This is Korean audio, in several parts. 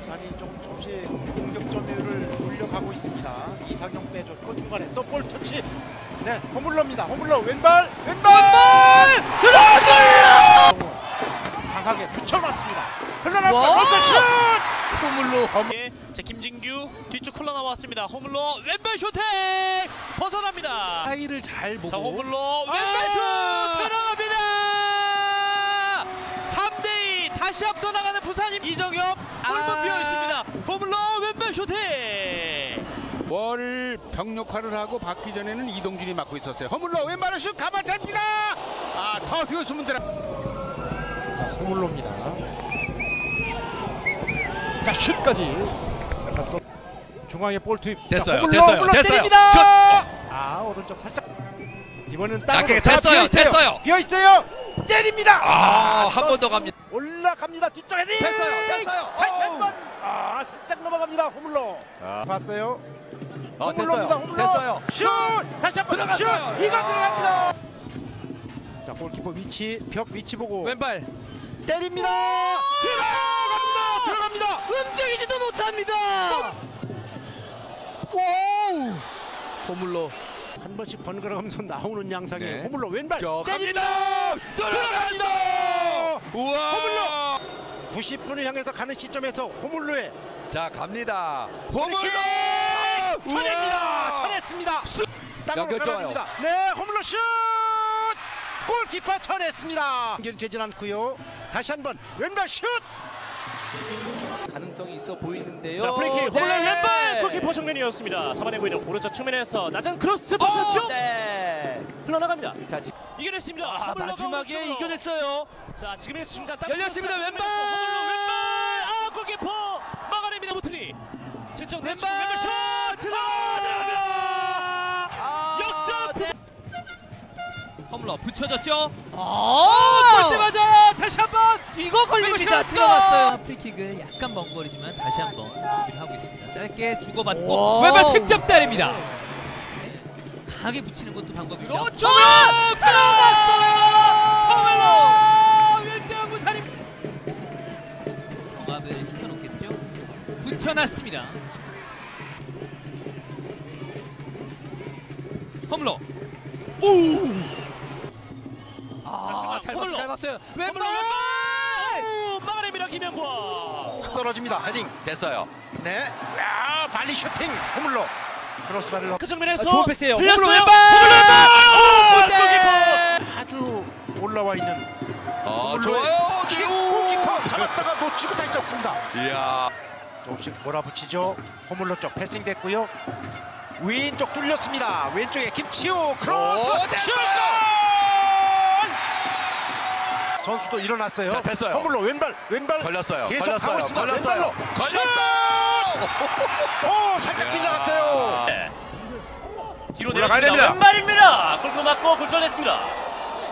부산이 조금 조금씩 공격 점유율을 올려가고 있습니다. 이상용 빼줬고 중간에 또 볼 터치. 네, 허물러입니다. 허물러 왼발 왼발 들어갑니다. 강하게 붙여놨습니다. 흘러나온 와! 왼발 슛. 호물로 예, 자 김진규 뒤쪽 흘러나왔습니다. 호물로 왼발 슈팅 벗어납니다. 사이를 잘 보고 자 호물로 왼발 아! 슛 들어갑니다. 3대2 다시 앞서 나가는 부산임 이정엽 골문 아! 비어 있습니다. 호물로 왼발 슈팅. 월 병력화를 하고 받기 전에는 이동준이 맡고 있었어요. 허물러 왼발을 슛 가만 잡니다. 아더 휴수문 들어. 자, 허물러입니다. 자, 슛까지. 또 중앙에 볼 투입. 자, 됐어요, 허물러, 됐어요, 허물러 됐어요. 때립니다. 아, 오른쪽 살짝. 이번엔 땅으로 낮게 자, 됐어요, 비어 있어요. 됐어요. 비어 있어요. 때립니다. 아, 한번 더 갑니다. 올라갑니다. 헤딩. 됐어요, 됐어요. 다시. 한 번. 아, 넘어갑니다. 호물러. 봤어요? 어, 호물러입니다. 됐어요. 호물러. 됐어요. 슛! 다시 한 번. 슛! 들어갔어요. 이거 야. 들어갑니다. 자, 골키퍼 위치, 벽 위치 보고 왼발 때립니다. 들어갑니다. 들어갑니다. 움직이지도 못합니다. 오! 호물로 한 번씩 번갈아가면서 나오는 양상이에요. 네. 호물러 왼발 저 때립니다. 들어갑니다. 우와. 호물러. 90분을 향해서 가는 시점에서 호물러의 자, 갑니다. 호물러 쳐냅니다. 쳐냈습니다. 땅으로. 깔아줍니다. 네, 호물러 슛! 골키퍼 쳐냈습니다. 연결이 되진 않고요. 다시 한번 왼발 슛! 가능성이 있어 보이는데요. 자 프리킥 홈런 네. 왼발 골키퍼 정면이었습니다. 잡아내고 있는 오른쪽 측면에서 낮은 크로스 박스 쭉 네. 흘러나갑니다. 자, 지- 이겨냈습니다. 아, 마지막에. 이겨냈어요. 자 지금의 순간 딱 열렸습니다. 왼발! 허물러 왼발 아 골키퍼 막아냅니다 무트리 실점 왼발! 왼발 슛 들어갑니다. 아, 역전! 홈러 붙여졌죠? 아! 골대 맞아 다시 한 번 이거 걸립니다. 들어갔어요. 프리킥을 약간 먼 거리지만 다시 한번 준비를 하고 있습니다. 짧게 주고받고 와. 왼발 직접 때립니다. 강하게 붙이는 것도 방법이죠. 그렇죠. 홈런! 들어갔어요. 홈런! 1대0 부산이 경합을 시켜놓겠죠. 붙여놨습니다. 홈런. 아, 잘 봤어요. 잘 봤어요. 왼발! 왼발 오, 막아냅니다 김영권. 떨어집니다. 헤딩. 됐어요. 네. 야, 발리 슈팅. 호물러. 크로스바를 넣그 정면에서 아, 좋은 패스예요. 흘렸어요. 호물로 왼발! 호물로 왼발! 오, 골키퍼. 아주 올라와 있는 어, 호물러의 좋아요. 킥! 골키퍼 잡았다가 놓치고 다시 잡습니다. 이야. 조금씩 몰아붙이죠. 호물러 쪽 패싱 됐고요. 왼쪽 뚫렸습니다. 왼쪽에 김치호 크로스 오, 슛! 선수도 일어났어요. 자, 됐어요. 허물러 왼발 왼발 걸렸어요. 계속 걸렸어요. 가고 있습니다. 걸렸어요. 왼발로 걸렸어요. 슛! 오 살짝 빗나갔어요. 뒤로 올라가야 내려갑니다. 됩니다. 왼발입니다. 골프 맞고 굴절했습니다.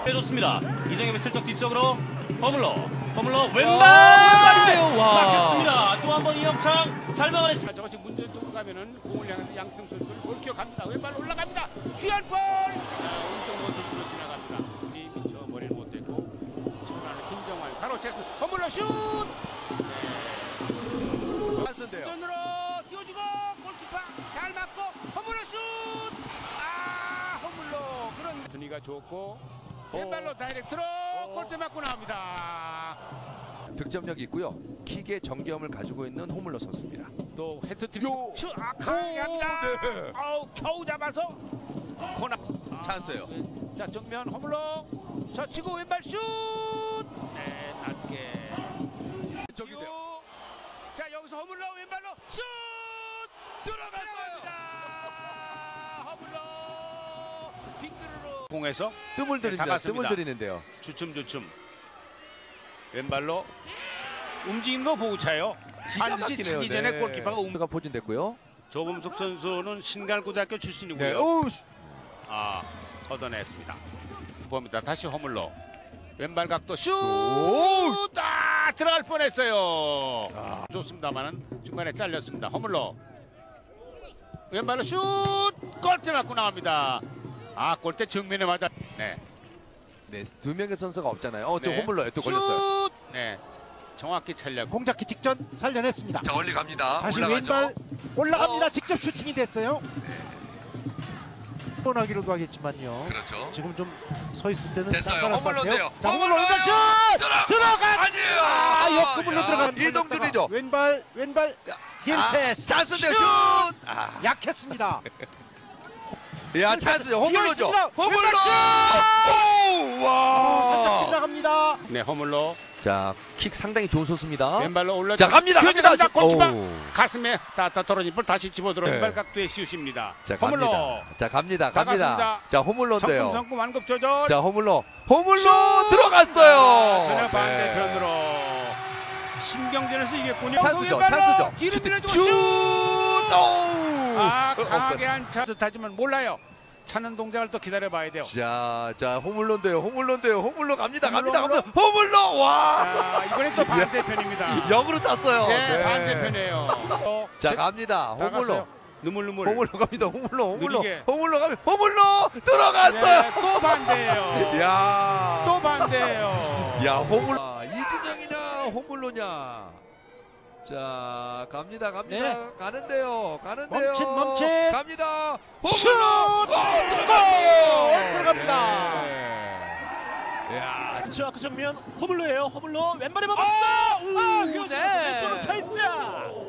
해줬습니다. 이정엽이 슬쩍 뒤쪽으로 허물러. 허물러 왼발. 왼발인데요. 와. 막혔습니다. 또 한 번 이영창 잘 막아냈습니다. 저것이 문제 쪽으로 가면은 공을 향해서 양팀 선수들 골키어 갑니다. 왼발 올라갑니다. 귀한 볼. 아, 오른쪽 모습으로 지나갑니다. 이 미쳐 머리를 못 대고 치고나는 김정환 가로챘습니다. 허물러 슛. 찬스인데요. 띄워주고 골키퍼 잘 맞고 호물로 슛. 아 호물로 그런 분위기가 좋고 왼발로 다이렉트로 골대 맞고 나옵니다. 득점력이 있고요. 킥의 정교함을 가지고 있는 호물러 선수입니다. 또 해트트릭 요. 슛 아, 강하게 오, 합니다. 네. 아우 겨우 잡아서 코너 아, 찬스예요. 왼- 자 정면 호물로 젖히고 왼발 슛. 네 낮게. 저기요. 자 여기서 허물러 왼발로 슛 들어갔어요. 공에서 뜸을 들입니다. 뜸을 들이는데요. 주춤주춤 왼발로 움직이는 거 보고 차요. 반드시 차기 전에 골키퍼가 움. 가 포진됐고요. 조범석 선수는 신갈고등학교 출신이고요. 네. 오, 아 걷어냈습니다. 봅니다. 다시 허물로 왼발 각도 슛! 오! 아, 들어갈 뻔했어요. 좋습니다만은 중간에 잘렸습니다. 허물로 왼발로 슛! 골대 맞고 나옵니다. 아 골대 정면에 맞아. 네. 네, 두 명의 선수가 없잖아요. 어, 저 네. 호물러에 또 걸렸어요. 슛! 네. 정확히 찰려고 공 잡기 직전 살려냈습니다. 자 멀리 갑니다. 다시 올라가죠. 왼발 올라갑니다. 직접 슈팅이 됐어요. 뻔하기로도 하겠지만요. 그렇죠. 지금 좀 서 있을 때는 됐어요. 깜깜할 것 허물러인데요. 같아요. 자! 허물러 왼발 슛! 들어가! 들어가! 아니에요. 아, 옆구물로 야, 들어가. 이동준이죠. 왼발, 왼발. 긴 아, 패스. 찬스인데요. 슛! 슛! 아, 약했습니다. 야 찬스죠. 허물로죠. 비어있습니다. 허물로. 오, 살짝 와. 빗나갑니다. 네 허물로 자, 킥 상당히 좋은 소스입니다. 왼발로 올라 자, 갑니다. 갑니다. 골키방 오. 가슴에 닿다 떨어진 볼 다시 집어들어 네. 왼발 각도에 씌우십니다. 자, 허물로 갑니다. 자, 갑니다. 갑니다. 나갔습니다. 자, 허물로인데요. 성금 성금 완급 조절. 자, 허물로. 허물로 들어갔어요. 아, 전혀 네. 반대편으로 신경전에서 이겼군요. 찬스죠. 찬스죠. 뒤로 슛. 슛. 오. 아 어, 강하게 한차 듯하지만 몰라요. 차는 동작을 또 기다려봐야 돼요. 자, 자, 호물로인데요. 호물로인데요. 호물로 갑니다. 갑니다. 호물로, 갑니다. 호물로. 와. 아, 이번엔 또 반대편입니다. 역으로 땄어요. 네, 반대편이에요. 또 자, 제- 갑니다. 호물로. 누물누물. 호물로 갑니다. 호물로. 호물로. 느리게. 호물로 가면 호물로 들어갔어요. 네, 또 반대예요. 야. 또 반대예요. 야, 호물로. 아, 이진영이냐, 호물로냐. 자, 갑니다. 갑니다. 네. 가는데요. 가는데요. 멈칫, 멈칫. 갑니다. 슛! 호물로. 어, 들어갔어요. 골! 들어갑니다. 네. 야, 자, 그 정면 허물로예요. 허물로 왼발에 아, 맞았어. 아, 네. 왼쪽으로 살짝.